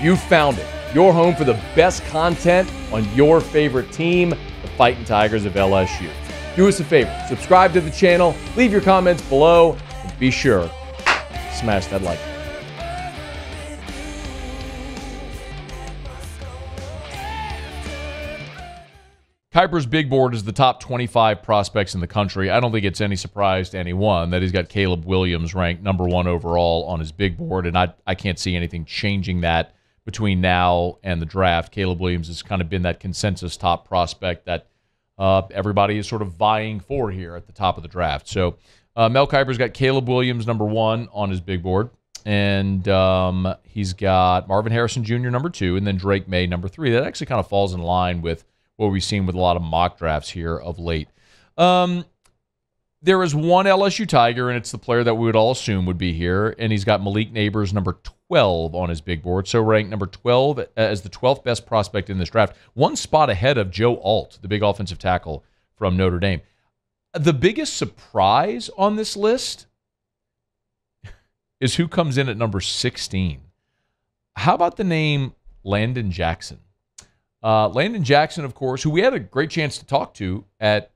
You found it. Your home for the best content on your favorite team, the Fighting Tigers of LSU. Do us a favor, subscribe to the channel, leave your comments below, and be sure smash that like. Kiper's big board is the top 25 prospects in the country. I don't think it's any surprise to anyone that he's got Caleb Williams ranked number one overall on his big board, and I, I can't see anything changing that between now and the draft. Caleb Williams has kind of been that consensus top prospect that uh, everybody is sort of vying for here at the top of the draft. So uh, Mel Kiper's got Caleb Williams number one on his big board, and um, he's got Marvin Harrison Jr. number two, and then Drake Maye number three. That actually kind of falls in line with what we've seen with a lot of mock drafts here of late. Um, there is one LSU Tiger, and it's the player that we would all assume would be here, and he's got Malik Nabers number 12 on his big board, so ranked number 12 as the 12th best prospect in this draft, one spot ahead of Joe Alt, the big offensive tackle from Notre Dame. The biggest surprise on this list is who comes in at number 16. How about the name Landon Jackson? Uh, Landon Jackson, of course, who we had a great chance to talk to at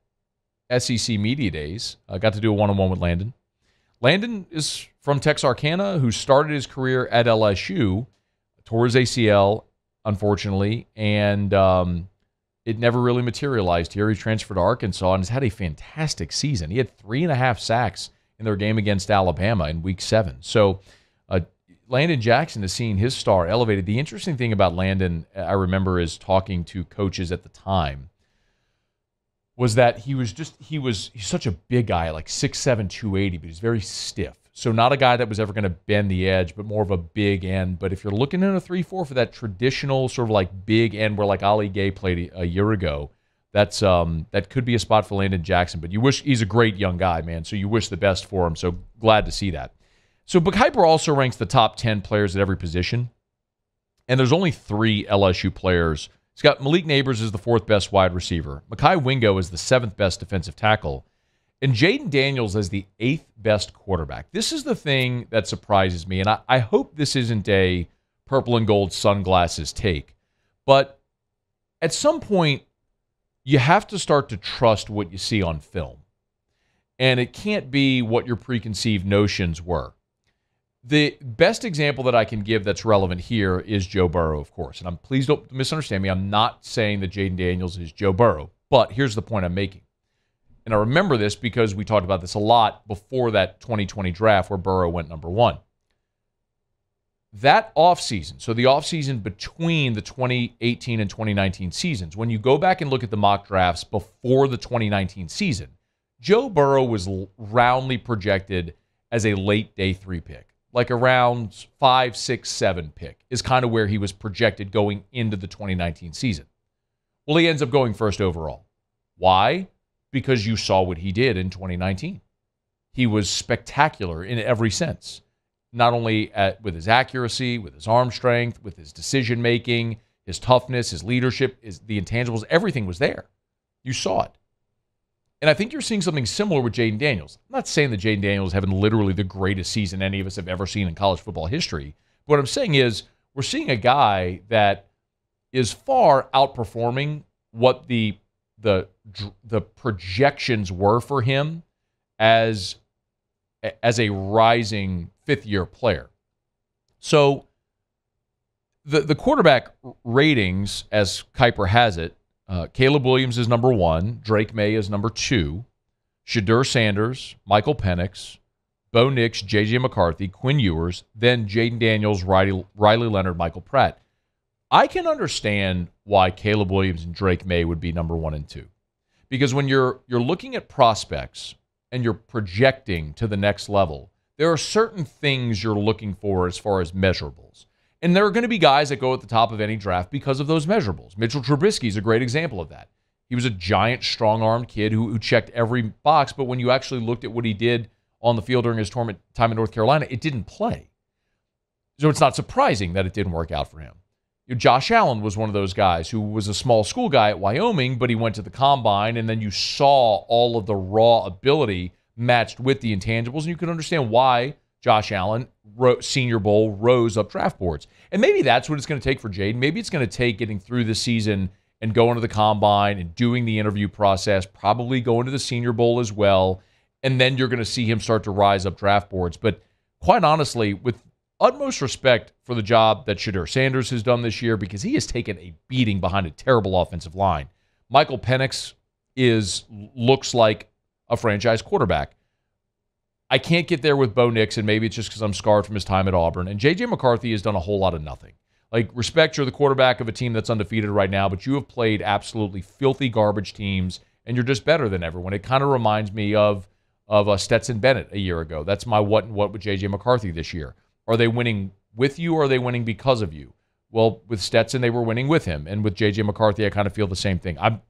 SEC Media Days. I got to do a one on one with Landon. Landon is from Texarkana, who started his career at LSU, tore his ACL, unfortunately, and um, it never really materialized here. He transferred to Arkansas and has had a fantastic season. He had three and a half sacks in their game against Alabama in week seven. So, uh, Landon Jackson has seen his star elevated. The interesting thing about Landon, I remember, is talking to coaches at the time, was that he was just, he was, he's such a big guy, like 6'7, 280, but he's very stiff. So, not a guy that was ever going to bend the edge, but more of a big end. But if you're looking in a 3 4 for that traditional sort of like big end where like Ali Gaye played a year ago, that's um that could be a spot for Landon Jackson. But you wish he's a great young guy, man. So you wish the best for him. So glad to see that. So Kiper also ranks the top 10 players at every position. And there's only three LSU players. He's got Malik Nabers as the fourth best wide receiver. Mekhi Wingo is the seventh best defensive tackle. And Jayden Daniels as the eighth best quarterback. This is the thing that surprises me. And I, I hope this isn't a purple and gold sunglasses take. But at some point, you have to start to trust what you see on film. And it can't be what your preconceived notions were. The best example that I can give that's relevant here is Joe Burrow, of course. And I'm please don't misunderstand me. I'm not saying that Jayden Daniels is Joe Burrow, but here's the point I'm making. And I remember this because we talked about this a lot before that 2020 draft where Burrow went number one. That offseason, so the offseason between the 2018 and 2019 seasons, when you go back and look at the mock drafts before the 2019 season, Joe Burrow was roundly projected as a late day three pick like around five, six, seven pick is kind of where he was projected going into the 2019 season. Well, he ends up going first overall. Why? Because you saw what he did in 2019. He was spectacular in every sense, not only at, with his accuracy, with his arm strength, with his decision making, his toughness, his leadership, his, the intangibles, everything was there. You saw it. And I think you're seeing something similar with Jayden Daniels. I'm not saying that Jayden Daniels is having literally the greatest season any of us have ever seen in college football history. But what I'm saying is we're seeing a guy that is far outperforming what the the the projections were for him as as a rising fifth year player. So the the quarterback ratings, as Kiper has it, uh, Caleb Williams is number one. Drake Maye is number two. Shedeur Sanders, Michael Penix, Bo Nix, J.J. McCarthy, Quinn Ewers, then Jayden Daniels, Riley, Riley Leonard, Michael Pratt. I can understand why Caleb Williams and Drake Maye would be number one and two. Because when you're you're looking at prospects and you're projecting to the next level, there are certain things you're looking for as far as measurables. And there are going to be guys that go at the top of any draft because of those measurables. Mitchell Trubisky is a great example of that. He was a giant, strong armed kid who, who, checked every box, but when you actually looked at what he did on the field during his time in North Carolina, it didn't play. So it's not surprising that it didn't work out for him. Josh Allen was one of those guys who was a small school guy at Wyoming, but he went to the combine, and then you saw all of the raw ability matched with the intangibles, and you can understand why Josh Allen, Senior Bowl, rose up draft boards. And maybe that's what it's going to take for Jade. Maybe it's going to take getting through the season and going to the combine and doing the interview process, probably going to the Senior Bowl as well. And then you're going to see him start to rise up draft boards. But quite honestly, with utmost respect for the job that Shedeur Sanders has done this year, because he has taken a beating behind a terrible offensive line. Michael Penix is looks like a franchise quarterback. I can't get there with Bo Nix, and maybe it's just because I'm scarred from his time at Auburn. And JJ McCarthy has done a whole lot of nothing. Like, respect, you're the quarterback of a team that's undefeated right now, but you have played absolutely filthy garbage teams, and you're just better than everyone. It kind of reminds me of of uh, Stetson Bennett a year ago. That's my what and what with JJ McCarthy this year. Are they winning with you, or are they winning because of you? Well, with Stetson, they were winning with him, and with JJ McCarthy, I kind of feel the same thing. I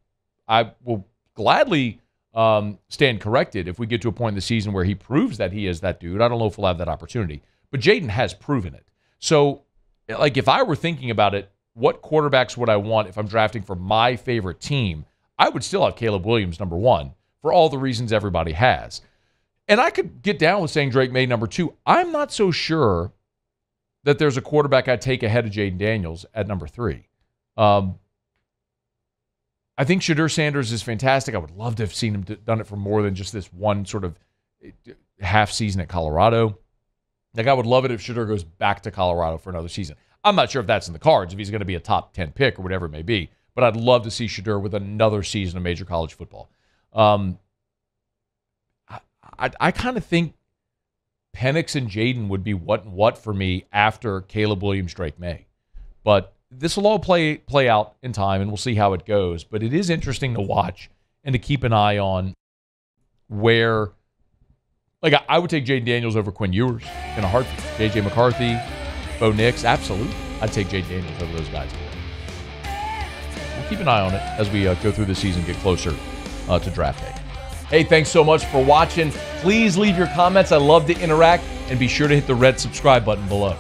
I will gladly um, stand corrected if we get to a point in the season where he proves that he is that dude. I don't know if we'll have that opportunity, but Jayden has proven it. So, like, if I were thinking about it, what quarterbacks would I want if I'm drafting for my favorite team? I would still have Caleb Williams number one for all the reasons everybody has. And I could get down with saying Drake Maye number two. I'm not so sure that there's a quarterback I'd take ahead of Jayden Daniels at number three. Um, I think Shedeur Sanders is fantastic. I would love to have seen him done it for more than just this one sort of eh, half season at Colorado. Like I would love it if Shedeur goes back to Colorado for another season. I'm not sure if that's in the cards, if he's going to be a top 10 pick or whatever it may be, but I'd love to see Shedeur with another season of major college football. Um, I, I, I kind of think Penix and Jayden would be what and what for me after Caleb Williams, Drake Maye. But this will all play play out in time, and we'll see how it goes. But it is interesting to watch and to keep an eye on where. Like I, would take Jayden Daniels over Quinn Ewers in a heartbeat. JJ McCarthy, Bo Nix, absolutely. I'd take Jayden Daniels over those guys. We'll keep an eye on it as we uh, go through the season, get closer uh, to draft day. Hey, thanks so much for watching. Please leave your comments. I love to interact, and be sure to hit the red subscribe button below.